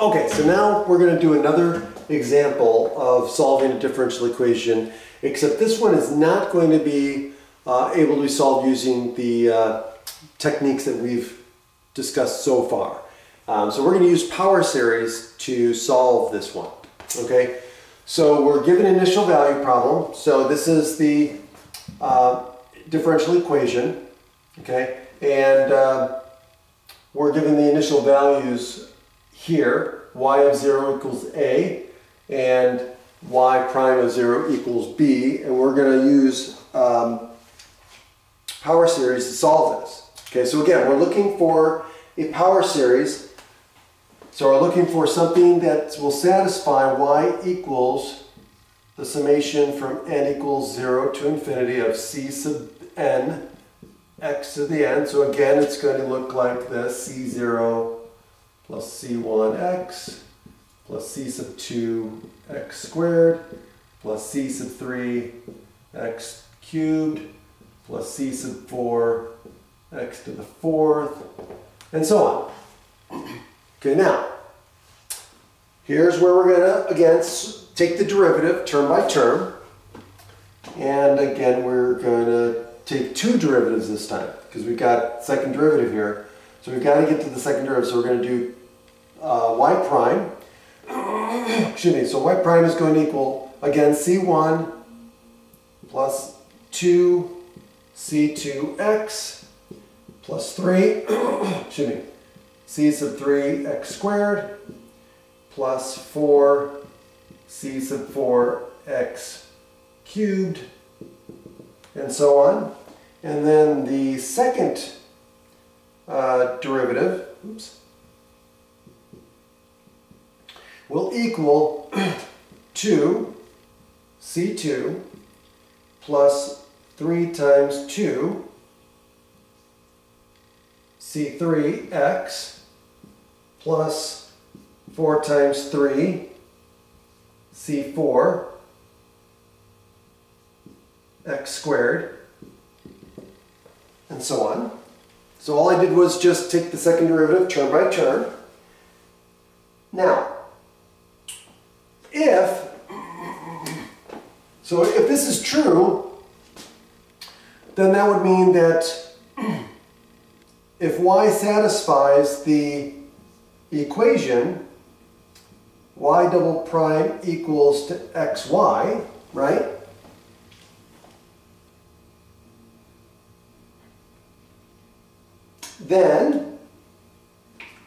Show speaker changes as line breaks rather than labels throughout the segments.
Okay, so now we're going to do another example of solving a differential equation, except this one is not going to be uh, able to be solved using the uh, techniques that we've discussed so far. Um, so we're going to use power series to solve this one. Okay, so we're given an initial value problem. So this is the uh, differential equation. Okay, and uh, we're given the initial values here, y of 0 equals a, and y prime of 0 equals b, and we're going to use um, power series to solve this. Okay, so again, we're looking for a power series. So we're looking for something that will satisfy y equals the summation from n equals 0 to infinity of c sub n x to the n. So again, it's going to look like this, c0 plus c1x plus c sub 2 x squared plus c sub 3 x cubed plus c sub 4 x to the fourth and so on. Okay, now here's where we're going to again take the derivative term by term and again we're going to take two derivatives this time because we've got second derivative here so we've got to get to the second derivative, so we're going to do uh, y prime. Excuse me, so y prime is going to equal, again, c1 plus 2 c2x plus 3, excuse me, c sub 3 x squared plus 4 c sub 4 x cubed and so on. And then the second uh, derivative oops, will equal 2 c2 plus 3 times 2 c3x plus 4 times 3 c4 x squared and so on. So all I did was just take the second derivative term by term. Now, if, so if this is true, then that would mean that if y satisfies the equation, y double prime equals to xy, right? Then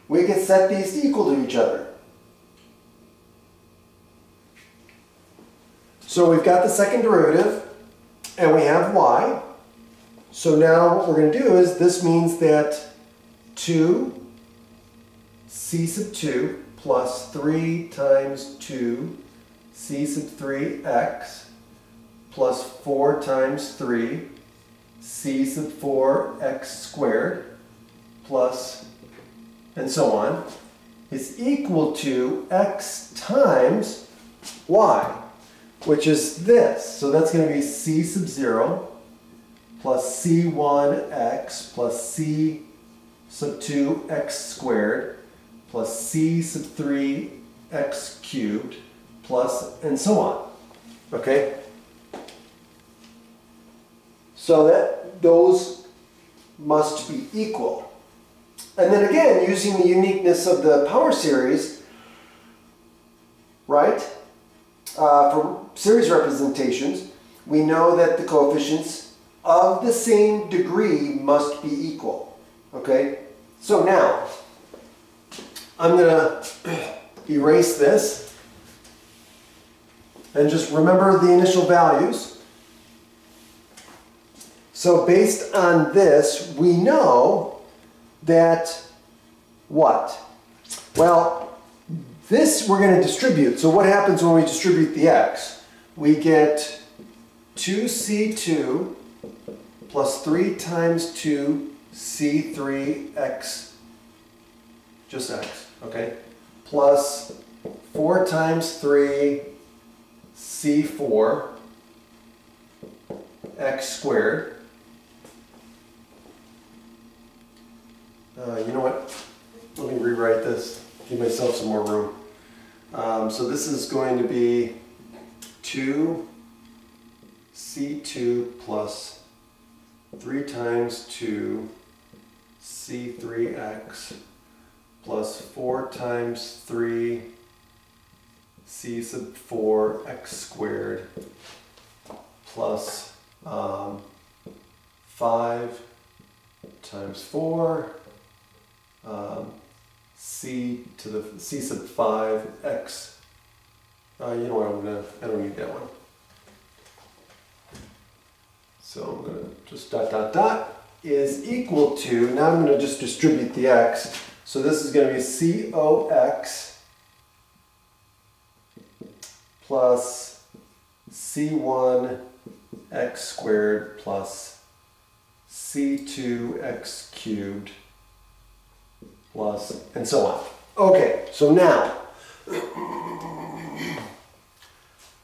we can set these equal to each other. So we've got the second derivative, and we have y. So now what we're going to do is, this means that 2 c sub 2 plus 3 times 2 c sub 3x plus 4 times 3 c sub 4 x squared plus, and so on, is equal to x times y, which is this. So that's going to be c sub 0 plus c1x plus c sub 2x squared plus c sub 3x cubed plus, and so on. Okay? So that those must be equal. And then again, using the uniqueness of the power series, right, uh, for series representations, we know that the coefficients of the same degree must be equal. Okay? So now, I'm going to erase this and just remember the initial values. So based on this, we know that what? Well, this we're going to distribute. So what happens when we distribute the x? We get 2c2 plus 3 times 2 c3x, just x, okay, plus 4 times 3 c4 x squared Uh, you know what? Let me rewrite this. give myself some more room. Um, so this is going to be 2 C2 plus 3 times 2 C3x plus 4 times 3 C sub 4 x squared plus um, 5 times 4 um, c to the c sub 5 x. Uh, you know what, I'm gonna, I don't need that one. So I'm gonna just dot dot dot is equal to, now I'm gonna just distribute the x. So this is gonna be c0x plus c1 x squared plus c2x cubed plus, and so on. Okay, so now,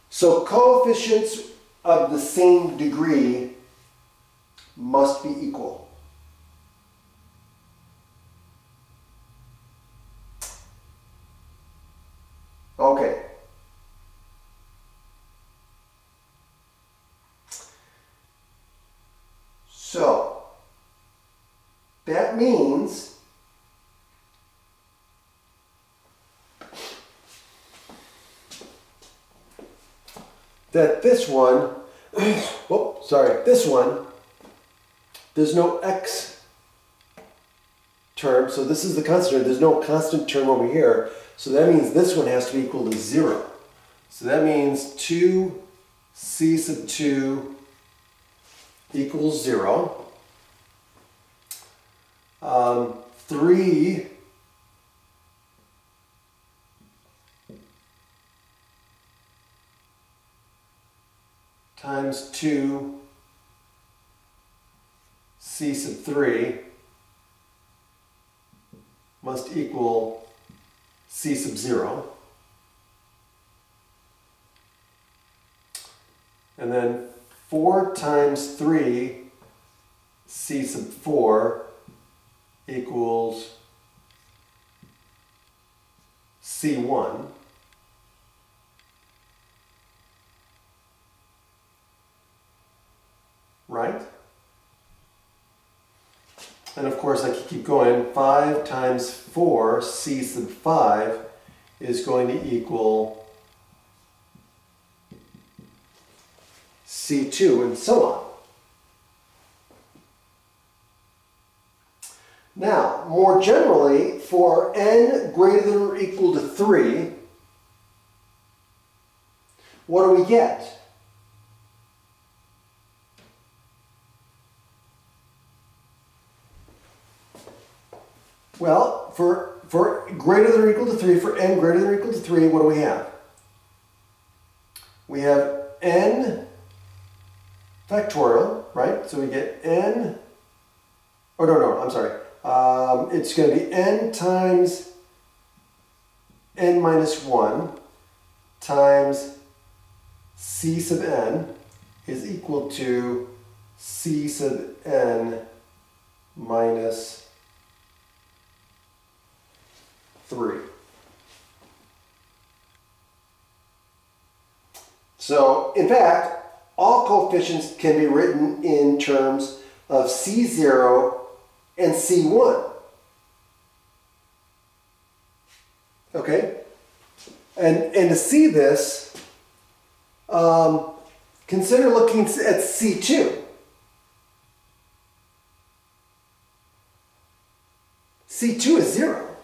so coefficients of the same degree must be equal. Okay. So, that means that this one, oh, sorry, this one, there's no x term, so this is the constant, there's no constant term over here, so that means this one has to be equal to zero. So that means 2c sub 2 equals zero. Um, 3 times 2 c sub 3 must equal c sub 0. And then 4 times 3 c sub 4 equals c1. right? And of course, I can keep going. 5 times 4, c sub 5, is going to equal c2, and so on. Now, more generally, for n greater than or equal to 3, what do we get? Well, for, for greater than or equal to 3, for n greater than or equal to 3, what do we have? We have n factorial, right? So we get n, oh no, no, I'm sorry. Um, it's going to be n times n minus 1 times c sub n is equal to c sub n minus 3. So, in fact, all coefficients can be written in terms of C0 and C1. Okay? And, and to see this, um, consider looking at C2. C2 is 0.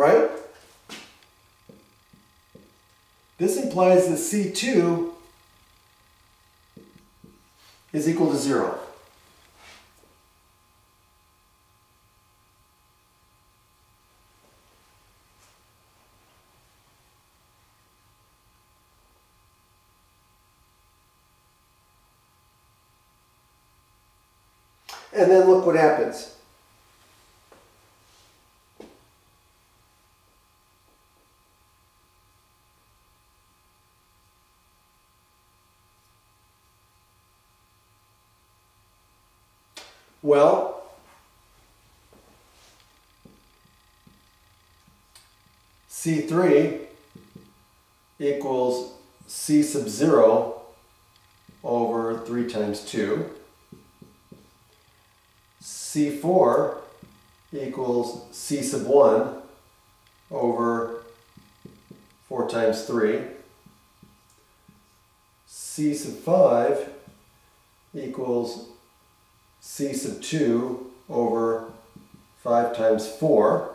right? This implies that C2 is equal to 0. And then look what happens. Well, C3 equals C sub 0 over 3 times 2. C4 equals C sub 1 over 4 times 3. C sub 5 equals C sub 2 over 5 times 4.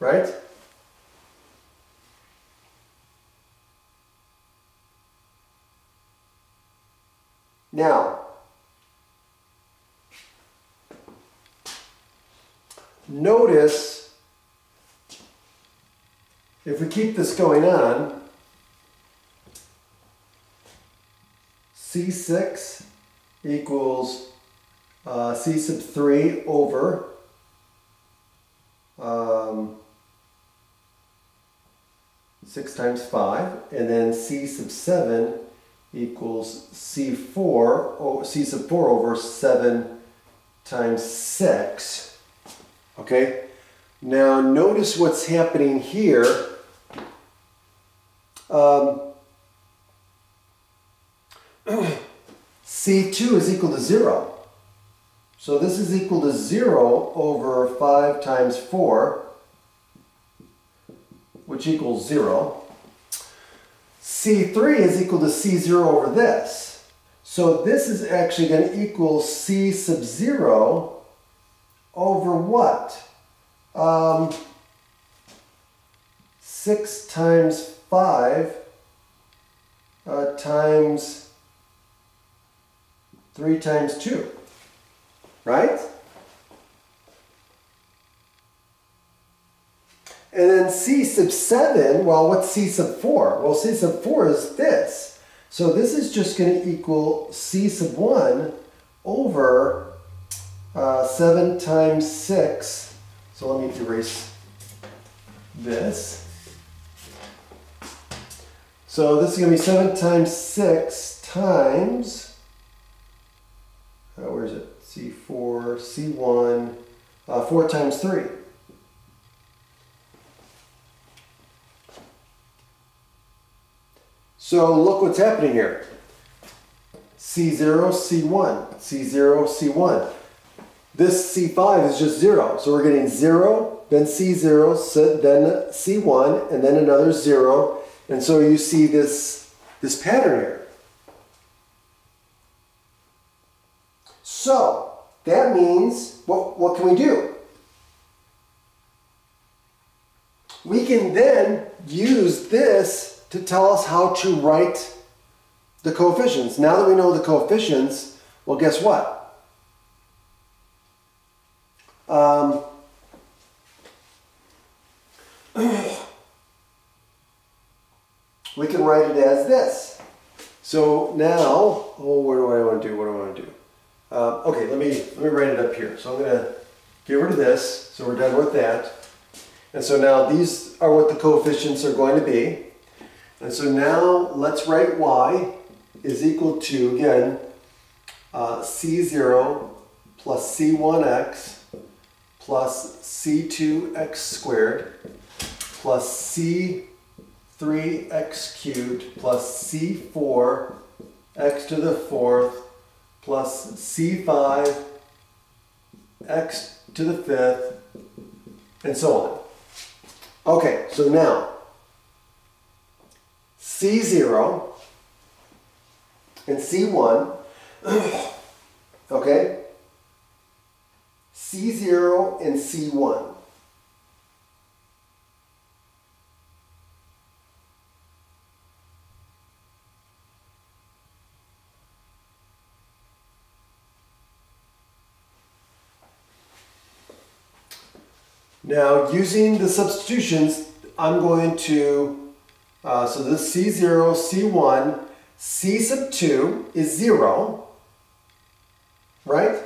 Right? Now, notice if we keep this going on, C6 equals uh, C sub 3 over um, 6 times 5, and then C sub 7 equals C4, oh, C sub 4 over 7 times 6. Okay? Now notice what's happening here. Um, C2 is equal to 0. So this is equal to 0 over 5 times 4, which equals 0. C3 is equal to C0 over this. So this is actually going to equal C sub 0 over what? Um, 6 times 5 uh, times 3 times 2. Right? And then C sub 7, well, what's C sub 4? Well, C sub 4 is this. So this is just going to equal C sub 1 over uh, 7 times 6. So let me erase this. So this is going to be 7 times 6 times, uh, where is it? C4, C1, uh, 4 times 3. So look what's happening here. C0, C1, C0, C1. This C5 is just 0. So we're getting 0, then C0, then C1, and then another 0. And so you see this, this pattern here. So that means, what, what can we do? We can then use this to tell us how to write the coefficients. Now that we know the coefficients, well, guess what? Um, we can write it as this. So now, oh, what do I want to do? What do I want to do? Uh, okay, let me let me write it up here. So I'm going to get rid of this. So we're done with that. And so now these are what the coefficients are going to be. And so now let's write y is equal to, again, uh, c0 plus c1x plus c2x squared plus c3x cubed plus c4 x to the fourth plus c5 x to the fifth and so on. Okay, so now C0 and C1, okay? C0 and C1. Now, using the substitutions, I'm going to, uh, so this C0, C1, C sub 2 is 0, right?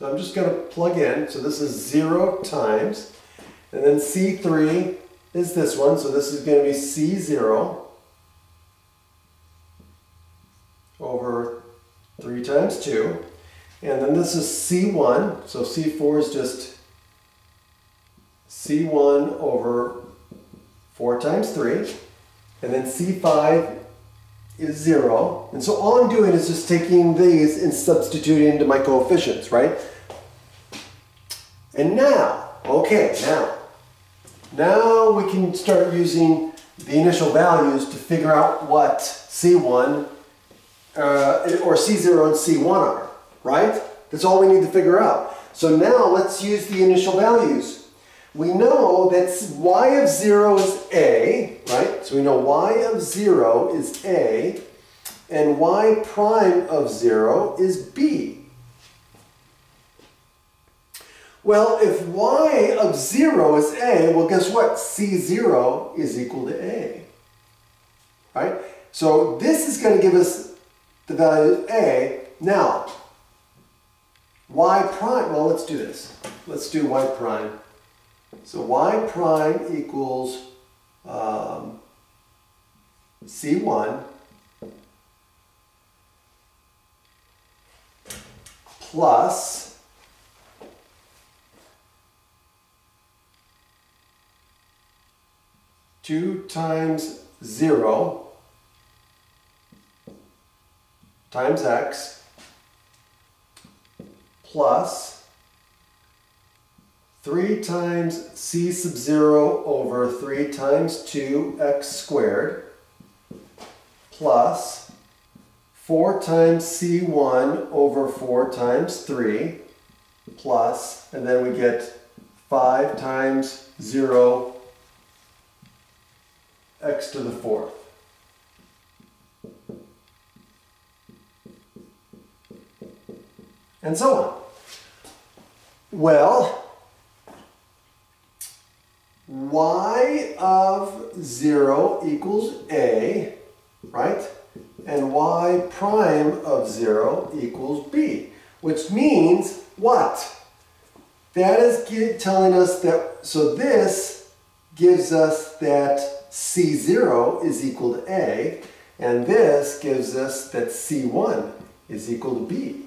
So I'm just going to plug in. So this is 0 times. And then C3 is this one. So this is going to be C0 over 3 times 2. And then this is C1. So C4 is just C1 over 4 times 3. And then C5 is 0. And so all I'm doing is just taking these and substituting into my coefficients, right? And now, okay, now, now we can start using the initial values to figure out what C1 uh, or C0 and C1 are, right? That's all we need to figure out. So now let's use the initial values. We know that y of 0 is a, right? So we know y of 0 is a, and y prime of 0 is b. Well, if y of 0 is a, well, guess what? C0 is equal to a. Right? So this is going to give us the value a. Now, y prime, well, let's do this. Let's do y prime. So y prime equals um, c1 plus 2 times 0 times x plus 3 times c sub 0 over 3 times 2x squared plus 4 times c1 over 4 times 3 plus, and then we get 5 times 0 x to the fourth. And so on. Well, y of 0 equals a, right? And y prime of 0 equals b, which means what? That is telling us that, so this gives us that C0 is equal to A, and this gives us that C1 is equal to B.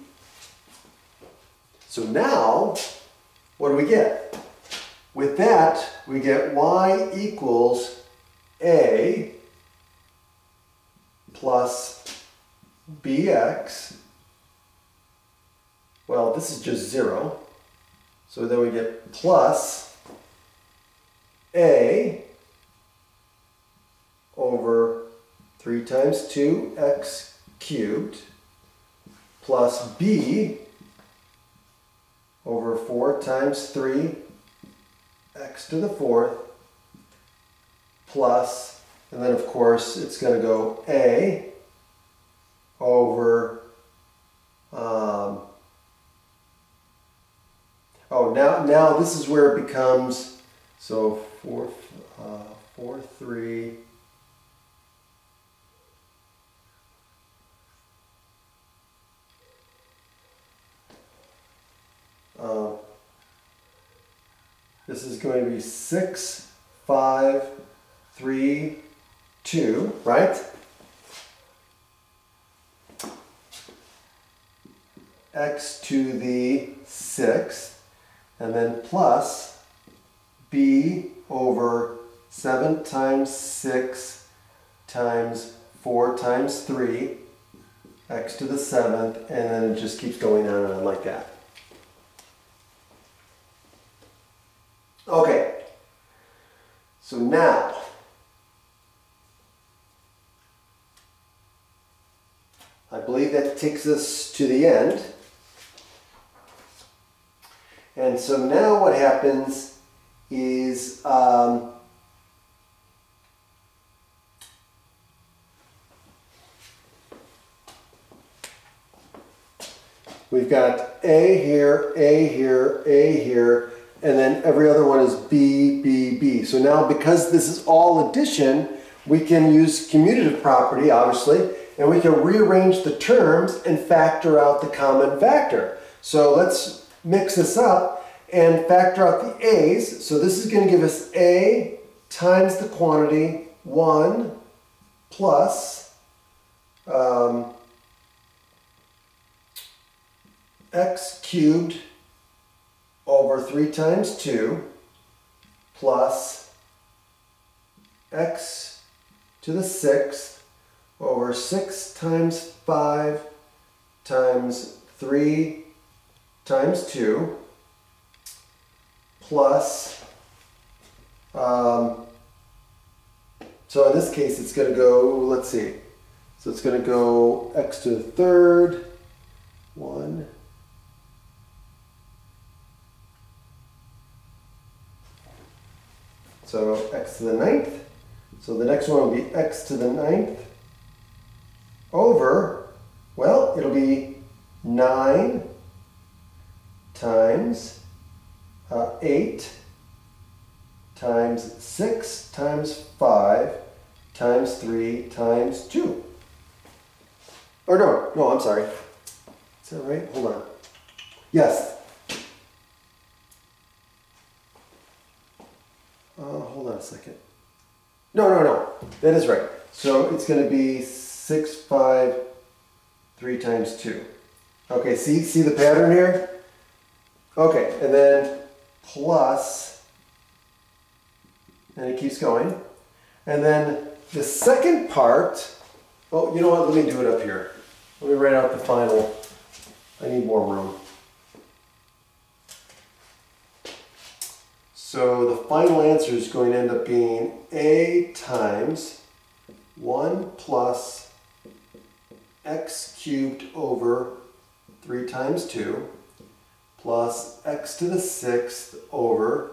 So now, what do we get? With that, we get y equals A plus bx. Well, this is just 0. So then we get plus A over 3 times 2x cubed plus b over 4 times 3 x to the fourth plus, and then of course it's going to go a over, um, oh now, now this is where it becomes, so 4, uh, 4 3, this is going to be six, five, three, two, right? x to the sixth, and then plus b over 7 times 6 times 4 times 3, x to the 7th, and then it just keeps going on and on like that. Okay. So now, I believe that takes us to the end. And so now what happens is um, we've got A here, A here, A here, and then every other one is B, B, B. So now because this is all addition, we can use commutative property, obviously, and we can rearrange the terms and factor out the common factor. So let's mix this up and factor out the A's. So this is going to give us A times the quantity 1 plus um, x cubed over 3 times 2 plus x to the 6th over 6 times 5 times 3 times 2 plus, um, so in this case it's going to go, let's see, so it's going to go x to the third, 1, So x to the ninth. So the next one will be x to the ninth over, well, it'll be 9 times uh, 8 times 6 times 5 times 3 times 2. Or no, no, I'm sorry. Is that right? Hold on. Yes. Uh, hold a second. No, no, no. That is right. So it's going to be 6, 5, 3 times 2. Okay, see, see the pattern here? Okay, and then plus, and it keeps going. And then the second part, oh, you know what? Let me do it up here. Let me write out the final. I need more room. So the final answer is going to end up being a times 1 plus x cubed over 3 times 2 plus x to the 6th over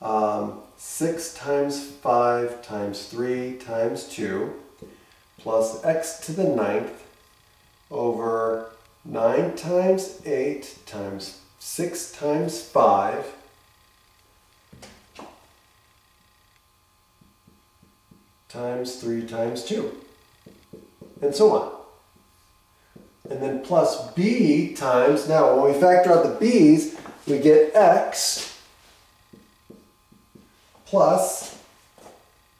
um, 6 times 5 times 3 times 2 plus x to the 9th over 9 times 8 times 6 times 5 times 3 times 2, and so on. And then plus b times, now when we factor out the b's, we get x plus,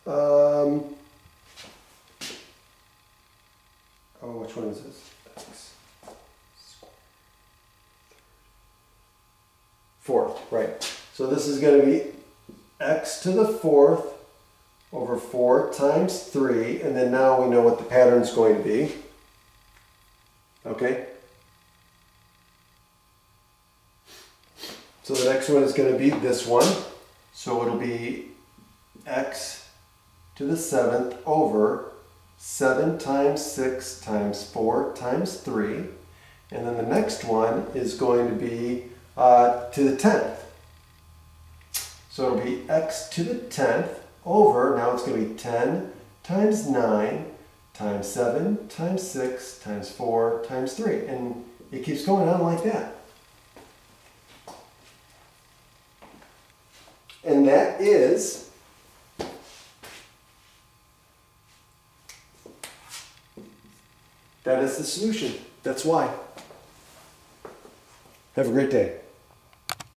um, oh, which one is this? X. Fourth, right. So this is going to be x to the fourth over 4 times 3, and then now we know what the pattern is going to be. Okay? So the next one is going to be this one. So it'll be x to the 7th over 7 times 6 times 4 times 3. And then the next one is going to be uh, to the 10th. So it'll be x to the 10th over, now it's going to be 10 times 9 times 7 times 6 times 4 times 3. And it keeps going on like that. And that is that is the solution. That's why. Have a great day.